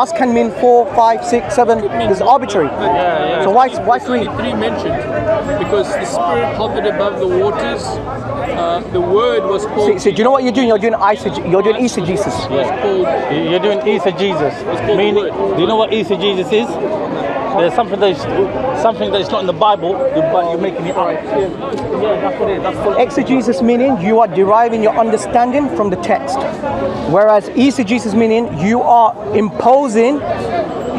us can mean four, five, six, seven. It's arbitrary. yeah. So why why three? Three mentioned because the Spirit hovered above the waters. Uh, the Word was called. So, so do you know what you're doing? You're doing eiseg- You're doing eisegesis. was called You're doing eisegesis. called Meaning, do you know what eisegesis is? There's something that's something that's not in the Bible, but you're making it up. Yeah, that's what it is. That's full. Exegesis meaning you are deriving your understanding from the text, whereas eisegesis meaning you are imposing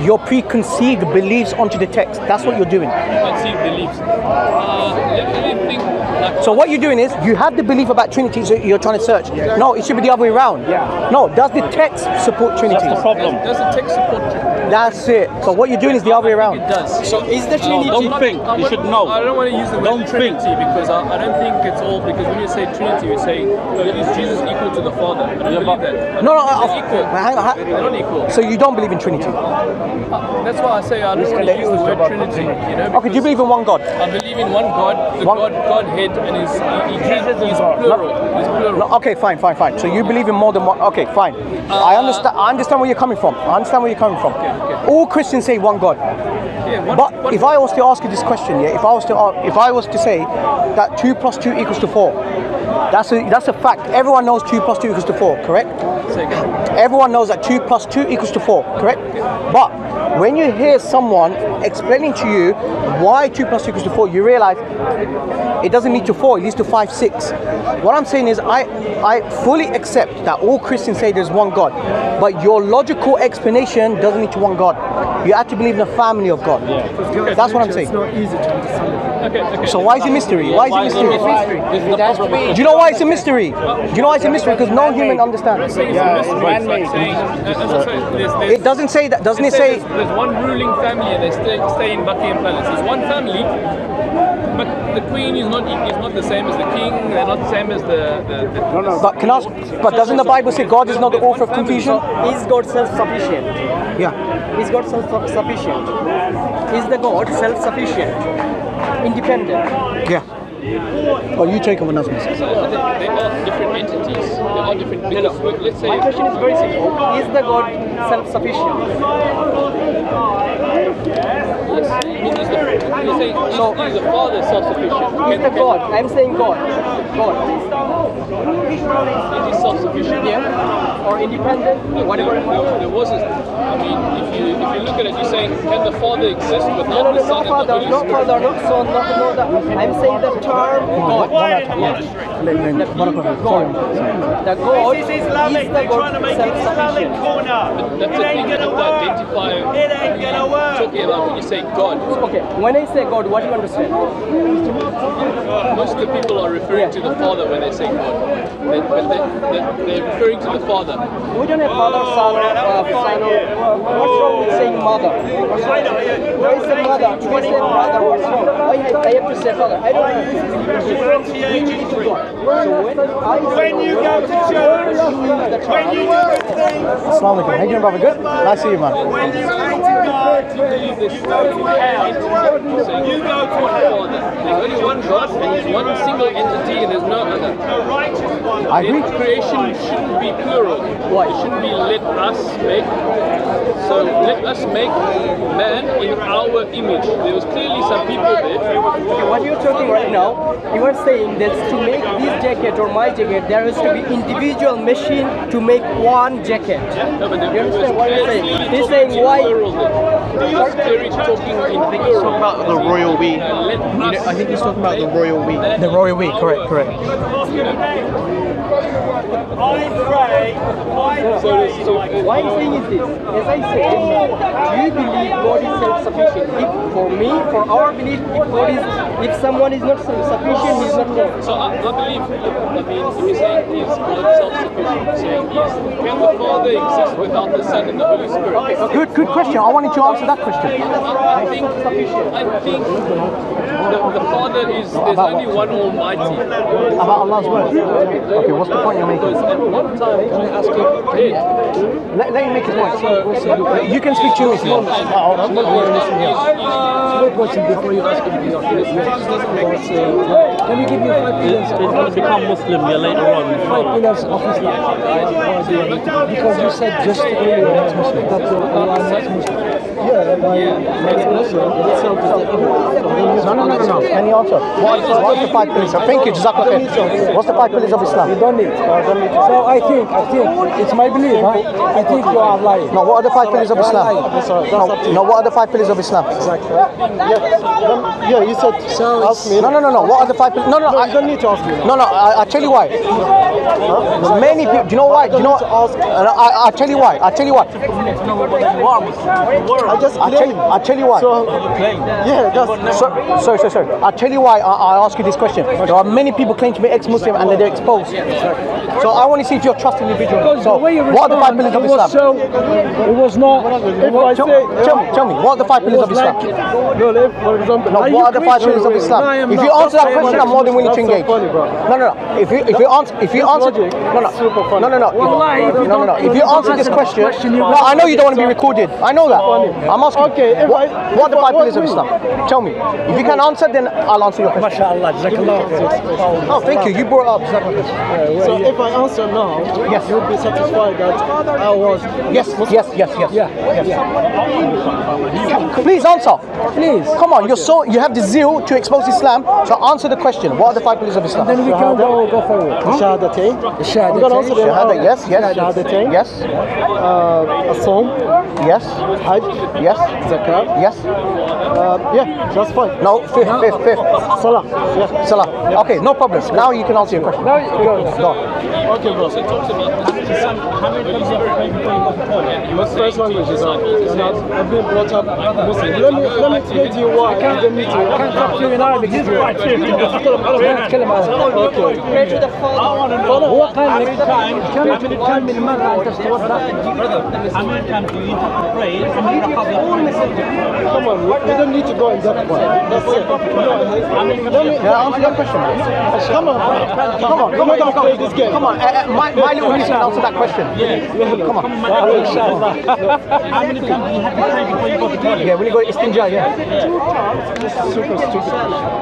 your preconceived beliefs onto the text. That's what you're doing. conceived beliefs. Uh, let me think. Like, So what you're doing is you have the belief about Trinity, so you're trying to search. No, it should be the other way around. No, does the text support Trinity? That's the problem. does the text support Trinity? That's it. So what you're doing is the other way around. It does. So is the No, Trinity? don't think. You should know. I don't want to use the word Don't think. Trinity because I, I don't think it's all because when you say Trinity, you say uh, is Jesus equal to the Father? I don't Yeah, believe but- that. No, no, I- they're equal. hang on, hang- They're not equal. So you don't believe in Trinity? That's why I say I don't want to use the word Trinity. You know, Okay, do you believe in one God? I believe in one God, the One- God, Godhead, and he, he, he's plural. He's plural. No, okay, fine, fine, fine. So you believe in more than one? Okay, fine. Uh, I understand. I understand where you're coming from. I understand where you're coming from. okay. All Christians say one God. Yeah, one, But one, if I was to ask you this question, yeah, if I was to if I was to say that two plus two equals to four, that's a that's a fact. Everyone knows two plus two equals to four, correct? Everyone knows that two plus two equals to four, correct? But when you hear someone explaining to you why two plus two equals to four, you realize it doesn't lead to four, it leads to five, six. What I'm saying is I I fully accept that all Christians say there's one God, but your logical explanation doesn't lead to one God. You have to believe in a family of God. That's what I'm saying. It's not easy to understand. Okay, okay. So why is it mystery? Why is it mystery? Is the problem. Do you know why it's a mystery? Do you know why it's a mystery? Because no human understands. saying it's a mystery. It's like saying, as I say, there's, there's, It doesn't say that. Doesn't it say? there's, there's one ruling family and they stay, stay in Buckingham Palace. There's one family, but the queen is not is not the same as the king. They're not the same as the. the, the no, no. But can I ask, But doesn't the Bible say God is not the author of confusion? Is God self-sufficient? Yeah. Is God self-sufficient? Is the God self-sufficient? Independent? Yeah. Oh, you take over Nazmi. So they, they are different entities. They are different. Because look, let's say My question is very simple. Is the God self-sufficient? Yes, the, you say so, is the father self-sufficient? Is the God? I'm saying God. God. Is he self-sufficient? Yeah. Or independent? Look, Whatever. there, there, there was a, I mean, if you if you look at it, you're saying, can the father exist without no, the no, son no, and the father, Holy no, father, no, son, no, no, that. I'm saying the term God. God. The God This is is Islamic. the They're trying to make it Islamic corner. It ain't gonna work. identify It ain't gonna work. talking about when you say God. Okay, when I say God, what do you understand? Most of the people are referring to the Father when they say God. They, but they, they, they're referring to the Father. We don't have father, son, uh, son. What's wrong with saying mother? I know. Why is it mother? Why say brother? What's wrong? I, I have to say father? I don't know. We need to. So when When you go to church, when you do a thing, Assalamu alaikum. How you doing, brother? Good? Nice to see you, man. when you pray to God, you go to hell. you go to hell. There's only one God and He's one single entity and there's no other. The righteous one. I agree. Creation shouldn't be plural. It shouldn't be let us make. So let us make man in our image. There was clearly some people there. Okay, what you're talking right now, you are saying that to make this jacket or my jacket, there has to be individual machine to make one jacket. No, but You understand what you're saying? He's saying in why- plural there. He was clearly talking in plural. talking about the royal we. Uh, You know, I think he's talking about the royal we. The royal we, correct, correct. I pray, I pray. So, Why I'm saying is this, as I said, do you believe God is self-sufficient? If for me, for our belief, if God is, if someone is not self-sufficient, he's not God. So I, I believe, I mean, if you're saying God self-sufficient, saying he's, can the Father exist without the Son and the Holy Spirit? Good, good question. I wanted to answer that question. I think, I think the, the Father is, there's only one Almighty. About Allah's word. Okay, what's the point you're making? Because at one time, I ask you, dead. Let, let him make his point. You can speak speak to you, Islam. Small question ah, before you ask me your. Can you give me five pillars? He's going to become Muslim yeah, later on. Five pillars of Islam. Because you said just earlier that's Muslim. That Allah is not Yeah, No, no, no, no, no. Can you answer? What, what's the five pillars? Thank you, Jazakallah. What's the five pillars of Islam? You don't need. So I think, I think, it's my belief, huh? I think you are lying. No, what are the five pillars of Islam? No, no, what are the five pillars of Islam? Exactly. Yeah, you said. Ask me. No, no, no, no. What are the five pillars? No, no, I, don't need to ask me. No, no, I, I tell you why. Many people. Do you know why? Do you know? I, I tell you why. I tell you why. I just I tell you. I tell you why. So, yeah, that's. So, sorry, sorry, sorry. I'll tell you why I, I ask you this question. There are many people claim to be ex-Muslim and they're exposed. So I want to see if you're a trusting individual. So what are the five pillars of Islam? So, it was not. If I Tell, say, tell me, tell me, what are the five pillars of Islam? No, if, for example, No, you what are the five Christian? pillars of Islam? am If you answer that question, I'm more than willing to engage. So funny. No, no, no. If you if you answer if you This answer logic no no is super funny. no no no if you no no no if you answer this question no I know you don't want to be recorded I know that I'm asking Okay, if what, I- what are the if I- five pillars of what- Islam tell me if you can answer then I'll answer your question MashaAllah, Jazakallah. oh thank you you brought it up So if I answer now, Yes. you'll be satisfied that I was. yes yes yes yes Yeah. please answer Please. come on you're so you have the zeal to expose Islam so answer the question what are the five pillars of Islam Then we can go, go forward. Shahadatain. Shahada, I'm gonna answer them Shahada, all. yes, yes. Shahadatain. Yes, Uh, Asom, yes, Hajj, yes, Zakat. yes. Uh, yeah, that's fine. No, fifth, fifth, fifth. Salah. Yeah. Salah. Okay, no problem. Now you can answer your question. Now you go. Go on. Okay, bro. What's first language is Arabic. And I've I've been brought up Muslim. Let me, let me explain to you why. I don't need to. I can't talk to you in Arabic. هو قال لك كم كم من مرة أنت تتوضأ؟ How many times do you have to pray? How many rakats you pray? Come on, we don't need to go in that part. That's it. Let me, Yeah, answer that question. come on, come on. Come on, don't play this game. Come on, uh, uh, my, my little niece can answer that question. Come on. How many times do you have to pray before you go to toilet? Yeah, when you go to Istinja, yeah. Super stupid.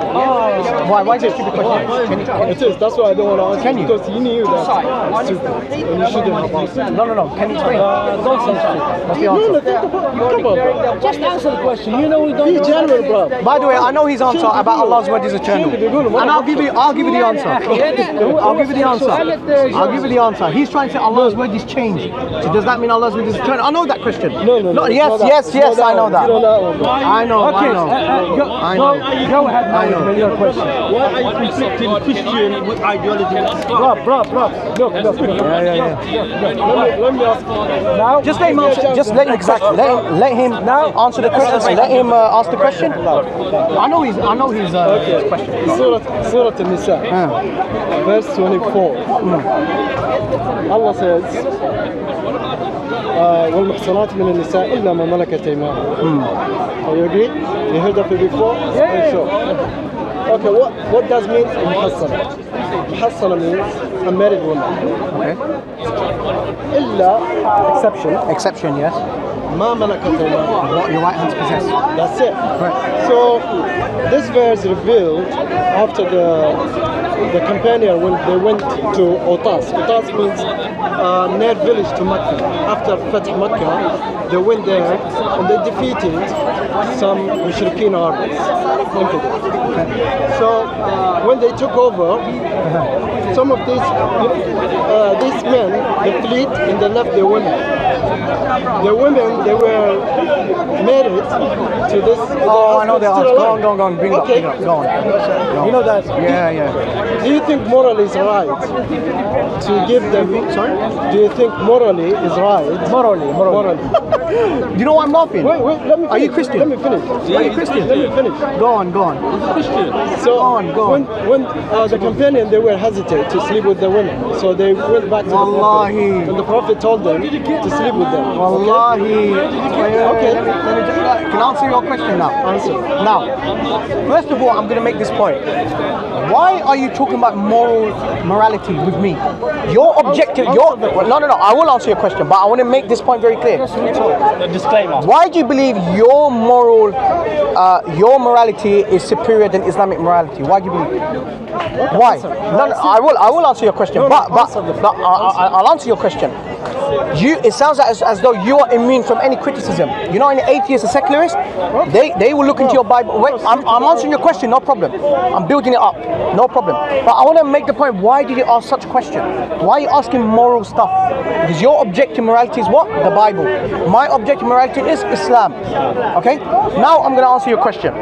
Why? Why is it a stupid question? Can you, can It is. That's why I don't want to answer. Can you? Because you knew that. Stupid. And you shouldn't have answered. no, no, no. Can you explain? don't say stupid. What's the No, no, answer? think about Come on, bro. Just answer the question. You know we don't. Be genuine, bro. By the way, I know his answer about Allah's word is eternal, and I'll give you, I'll give you the answer. I'll give you the answer. I'll give you the answer. He's trying to say Allah's word is changed. So does that mean Allah's word is eternal? I know that question. No, no, no. it's yes, not yes, yes. I know that. You know that. I know. I know. Uh, uh, go, I know. go ahead I know. your question. Why are you conflicting Christian with ideology? Bro, bro, bro. Look, look, look. Yeah, yeah, yeah. Let me, ask. Now, Just let him answer. Just let him exactly. Let. Let him now answer the question. Let him uh, ask the question. I know he's. I know his uh, his question. Surah, Surah An-Nisa, verse 24. Allah says, uh, والمحصنات من النساء إلا ما ملكت أيمانكم. Are you agree? You heard of it before? Yeah. Sure. Okay, what, what does mean محصنة? محصنة means a married woman. Okay. إلا exception Exception, yes. ما ملكت أيمانكم. What your right hands possess. That's it. Correct. So this verse revealed after the the companion when they went to Otas. Otas means uh, near village to Mecca. After Fatih Mecca, they went there and they defeated some Mushrikeen armies. infidels. So uh, when they took over, some of these uh, these men they fled and they left their women. The women they were married to this. Oh, I know the still answer. Go on, go on, go on. Bring it up. Okay. Bring up. Go on. You know that. Yeah, yeah. Do you think morally is right to give them? Sorry. Do you think morally is right? Morally, morally. Do you know why I'm laughing? Wait, wait. Let me. Are you. Christian? Let me finish. Are you Christian? Let me finish. Go on, go on. So Go on, go on. when when uh, the companion they were hesitant to sleep with the women, so they went back to the Wallahi. prophet, and the prophet told them to sleep with with them. Wallahi. Okay. Let me, let me just, uh, can I answer your question now? Answer. Now, first of all, I'm going to make this point. Why are you talking about moral morality with me? Your objective, your no, no, no. I will answer your question, but I want to make this point very clear. Disclaimer. Why do you believe your moral, uh, your morality is superior than Islamic morality? Why do you believe? Why? No, no, I will. I will answer your question, but but, I, I, I'll answer your question. You, it sounds as, as though you are immune from any criticism. You know, any atheist or secularist, they they will look into your Bible. Wait, I'm, I'm answering your question, no problem. I'm building it up, no problem. But I want to make the point. Why did you ask such a question? Why are you asking moral stuff? Because your objective morality is what? The Bible. My objective morality is Islam. Okay. Now I'm going to answer your question.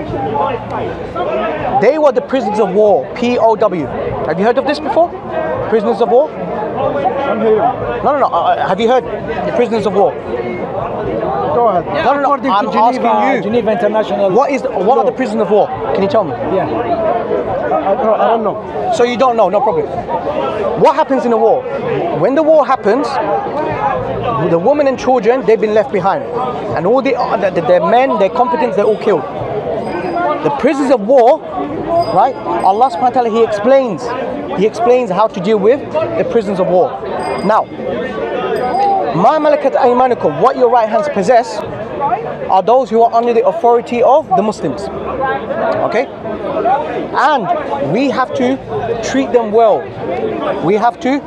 They were the prisoners of war, POW. Have you heard of this before? Prisoners of war? I'm here. No, no, no. Uh, have you heard prisoners of war? Go ahead. No, no, no. According I'm to Geneva, asking you. Geneva International. What is the, what are the prisoners of war? Can you tell me? Yeah. I, I, don't- I don't know. So you don't know, no problem. What happens in a war? When the war happens, the women and children they've been left behind, and all the uh, the, the, their men, their competence, they're all killed. The prisoners of war, right? Allah subhanahu wa ta'ala He explains, He explains how to deal with the prisoners of war. Now, Ma malakat aymanukum, what your right hands possess, are those who are under the authority of the Muslims. Okay? And we have to treat them well. We have to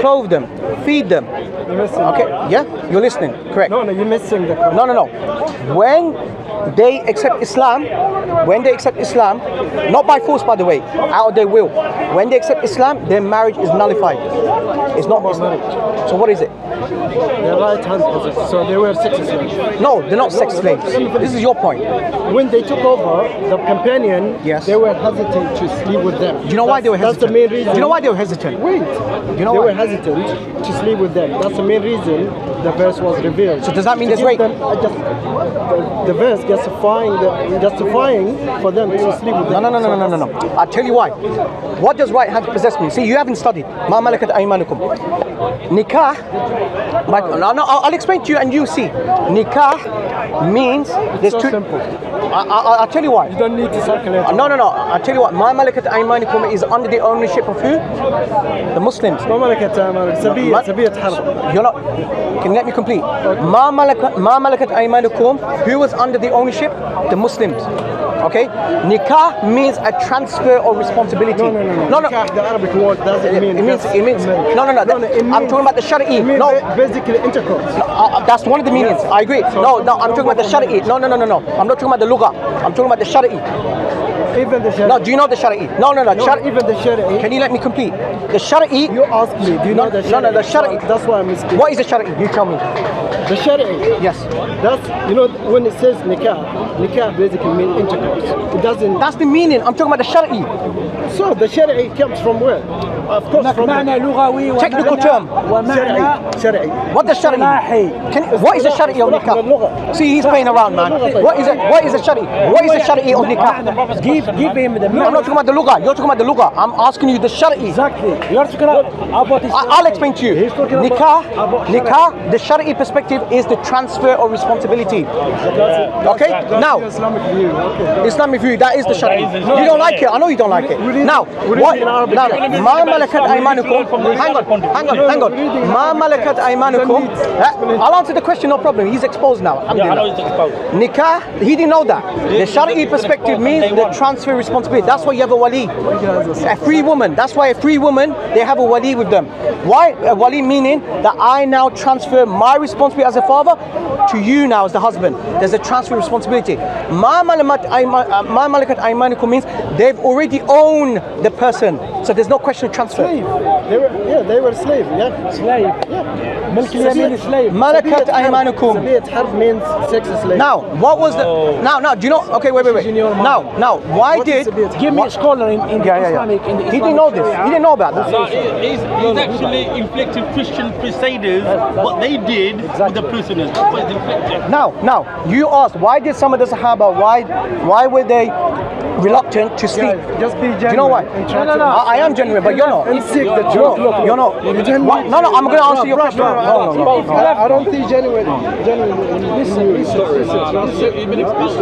clothe them, feed them. You're missing. Okay? Yeah? You're listening. Correct. No, no, you're missing the question. No, no, no. When they accept Islam, when they accept Islam, not by force, by the way, out of their will. When they accept Islam, their marriage is nullified. It's not it's marriage. So what is it? Their right hand. So they were sex slaves. No, they're not sex slaves. This is your point. When they took over the companion, Yes. they were hesitant to sleep with them. Do you know why they were hesitant? That's the main reason. Do you know why they were hesitant? Wait. You know why? they why? were hesitant to sleep with them. That's the main reason the verse was revealed. So does that mean there's rape? them a just- the, the verse justifying the, justifying for them to sleep with No, them. no, no, no, no, no, no, no. I'll tell you why. What does right hand possess mean? See, you haven't studied. Ma malakat aymanukum. Nikah. But, no, no, I'll, explain to you and you see. Nikah means there's so two. simple. I, will tell you why. You don't need to calculate. Uh, no, no, no. I'll tell you what. My malikat aymanukum is under the ownership of who? The Muslims. No Malakat aymanukum. You're not. Can let me complete. My malikat Malakat Ayn who was under the ownership? The Muslims. Okay? Nikah means a transfer of responsibility. No, no, no. no. no, Nikah, the Arabic word doesn't it, mean. It means, it means. No, no, no. no, no I'm talking about the Shari'i. No. Basically, intercourse. No, uh, that's one of the meanings. I agree. No, no, I'm talking about the Shari'i. No, no, no, no, no. I'm not talking about the Lugha. I'm talking about the Shari'i. Even the Sharia. No, do you know the Shari'i? No, no, no. No, Shari- even the Sharia. Can you let me complete? The Shari'i. You asked me, do you No, know the no, no, the Sharia- That's why I'm asking. What is the Shari'i? You tell me. The Sharia. Yes. That's, you know, when it says nikah, nikah basically means intercourse. It doesn't. That's the meaning. I'm talking about the Shari'i. so the Sharia comes from where? Of course, هناك from معنى the لغوي Technical ومعنى term. ومعنى Sharia. Sharia. What does Shari'i? اصطلاحي Can, what is the Shari'i of nikah? See, he's playing around, man. What is it? What is the Shari'i? What is the Shari'i of nikah? give give him the No, I'm not talking about the Lugha. You're talking about the Lugha. I'm asking you the Shari'i. exactly you're talking about I- I'll explain to you. He's talking about- Nikah, about nikah, the Shari'i perspective is the transfer of responsibility. Okay? Now, Islamic view. Okay. Islamic view, that is the Shari'i. that is You don't like it. I know you don't like it. read- Now, we read what? in Arabic. Now, We read ma malakat aymanukum. Hang on, hang on, hang on. Ma malakat aymanukum. Eh, I'll answer the question, no problem. He's exposed now. Yeah, I know it's exposed. Nikah, he didn't know that. The Shari'i perspective means the transfer responsibility. That's why you have a wali. A free woman. That's why a free woman, they have a wali with them. Why? A wali meaning that I now transfer my responsibility as a father to you now as the husband. There's a transfer responsibility. Ma malamat ayma- uh, ma malakat aymanukum means they've already owned the person. So there's no question of transfer. Slave. They were, yeah, they were slave. Yeah. Slave. Yeah. Malakat harb means sex slave. Now, what was oh. the? Now, now, do you know? Okay, wait, wait, wait. Now, now, why what did? Give me a scholar in, in, yeah, yeah, yeah. Islamic, in Islamic. He didn't know this. He didn't know about this. No, he's, he's actually inflicted Christian crusaders what they did exactly. with the prisoners. Now, now, you asked why did some of the Sahaba why why were they reluctant to speak? Yeah, just be genuine. Do you know why? No, no, no. I, I am genuine, but you're not not. and seek the You're truth. not. You're not. Pretend- What? No, no. I'm going to answer your Bro, question. bro, No, no, no. I, I don't see genuine, genuine. Listen,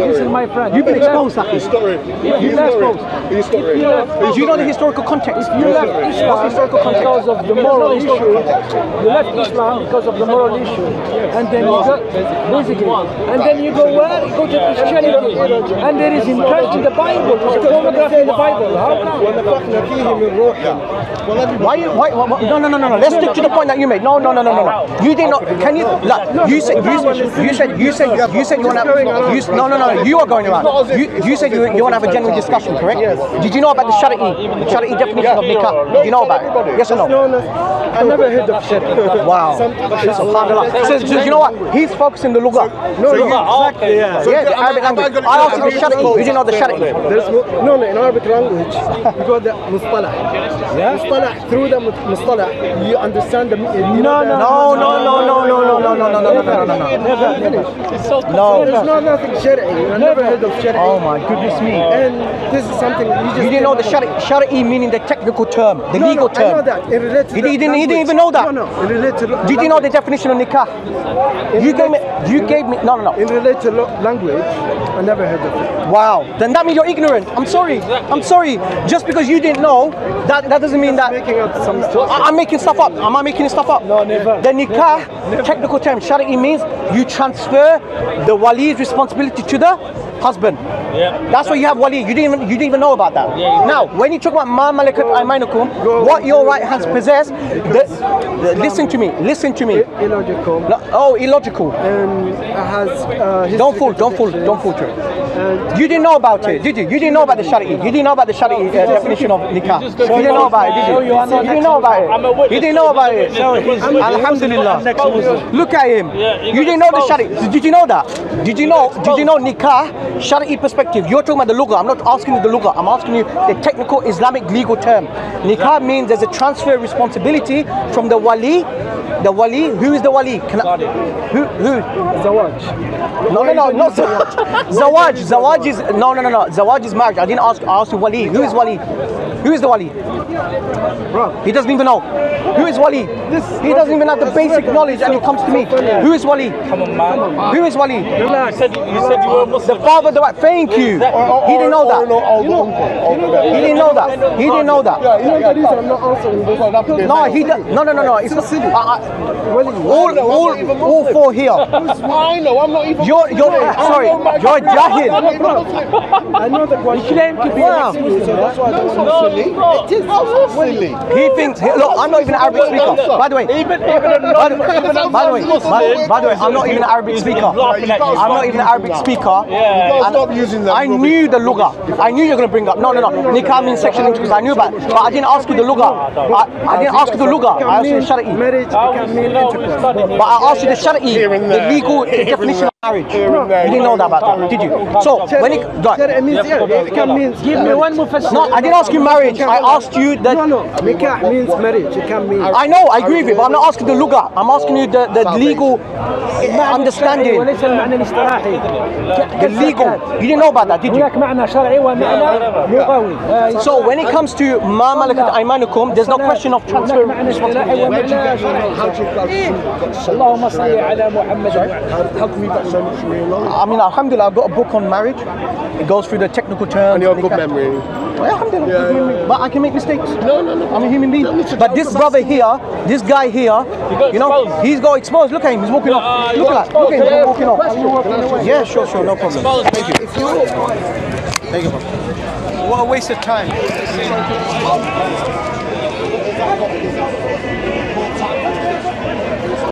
Listen, my friend. You've been exposed, Saki. History. You left post. History. Do you know the historical context? You left Islam because of the moral issue. You left Islam because of the moral issue. And then you go, basically, and then you go Quran, go to Christianity, and there is encouraged in the Bible, there's pornography in the Bible. How come? Why, why, why, no, no, no, no, no. Let's stick to the point that you made. No, no, no, no, no. You did not. Can you? Look, you said, you said, you said, you said, you said you want to. You, no, no, no. You are going around. You, you said you, you want to have a general discussion, correct? Yes. Did you know about the Shari'i, Shari'i definition of nikah? Did you know about it? Yes or no? No, no. I never heard of Shari'i. Wow. Subhanallah. So, you know what? He's focusing the lugha. No, no, exactly yeah. Yeah, the Arabic language. I asked you the Shari'i. You didn't know the Shari'i. There's no, no, no, in Arabic language, you got the mustalah. Mustalah, through the mustalah, you understand the you know the- No, no, no, no, no, no, no, no, no, no, no, no, no. Never finished. No. There's no nothing shari'i. I never heard of shari'i. Oh my goodness me. And this is something you just You didn't know the Shari'i, Shari'i meaning the technical term, the No, legal no, I know term. that. It relates to He the didn't- he didn't language. even know that. No, no. It relates to Did you know the definition of nikah? You gave me, you gave me, no, no, no. In relate to lo- language, I never heard of it. Wow. Then that means you're ignorant. I'm sorry. I'm sorry. Just because you didn't know, that, that doesn't mean that. Making up some stuff. I, am making stuff up. Am I making stuff up? No, never. The nikah, technical term, shari'i means you transfer the wali's responsibility to the husband. Yeah. That's why you have wali. You didn't even you didn't even know about that. Yeah, you now, when you talk about ma malakat aymanukum, what your right hands possess, the, the- listen to me. Listen to me. Illogical. No, oh, illogical. And has uh, Don't fool. Don't fool. Don't fool. It. You didn't know about it, did you? You didn't know about the shari'i. You didn't know about the shari'i uh, definition of nikah. You didn't know about it, did you? you You didn't know about it. You didn't know about it. Alhamdulillah. Look at him. Yeah, You didn't know the shari'i. Did you know that? Did you know? Did you know nikah? Shari'i perspective. You're talking about the lugha. I'm not asking you the lugha. I'm asking you the technical Islamic legal term. Nikah means there's a transfer of responsibility from the wali. The wali. Who is the wali? Can I, who? Who? Zawaj. No, no, no, not Zawaj. Zawaj. Zawaj is no, no, no, no. Zawaj is marriage. I didn't ask. I asked you Wali. Who is Wali? Who is the Wali? Bro, He doesn't even know. Who is Wali? This He doesn't even have the basic knowledge, and he comes to me. Who is Wali? Come on, man. Who is Wali? You said you said you were a The father the right. Thank you. He didn't know that. He didn't know that. He didn't know that. you know the reason I'm not answering this? No, he does. No, no, no, no. It's not silly. all, all, all four here. I know, I'm not even. You're, you're. Sorry, you're a jahil. I know the question. You claim to be Wow. an ex-Muslim. So that's why I don't want No, It is. Silly. He thinks. he- Look, I'm not even an Arabic speaker. By the way, Even even a By the, non by the way, by, by the way, I'm not even an Arabic speaker. I'm not even an Arabic speaker. Yeah. Stop using that. I knew the lugha. I knew you were going to bring up. No, no, no. Nikah means sexual intercourse. I knew about it. But I didn't ask you the lugha. I, I didn't ask you the lugha. I asked you the shari'i. Marriage can mean intercourse. But I asked you the shari'i, the legal definition marriage. No, you didn't know that about that, did you? So when it, it means yeah, it can mean give me one more first. No, I didn't ask you marriage. I asked you that. No, no, nikah means marriage. It can mean. I know, I agree with you, but I'm not asking the luga. I'm asking you the, the legal understanding. The legal. You didn't know about that, did you? So when it comes to ma malakat aymanukum, there's no question of transfer. How do you. How can we? So much real knowledge? I mean, alhamdulillah, I've got a book on marriage. It goes through the technical terms. And you have good memory. Well, alhamdulillah, Yeah, good yeah, memory. yeah. But I can make mistakes. No, no, no. I'm a human being. No, But this brother here, this guy here, you know, exposed. he's got exposed. Look at him, he's walking Ah, off. you Look at that. Look at him, he's walking off. Question. Yeah, sure, sure, no problem. Exposed. Thank you. Thank you, bro. What a waste of time.